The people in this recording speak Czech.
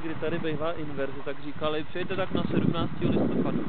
kdy tady bývá inverze, tak říkali, přijďte tak na 17. listopadu.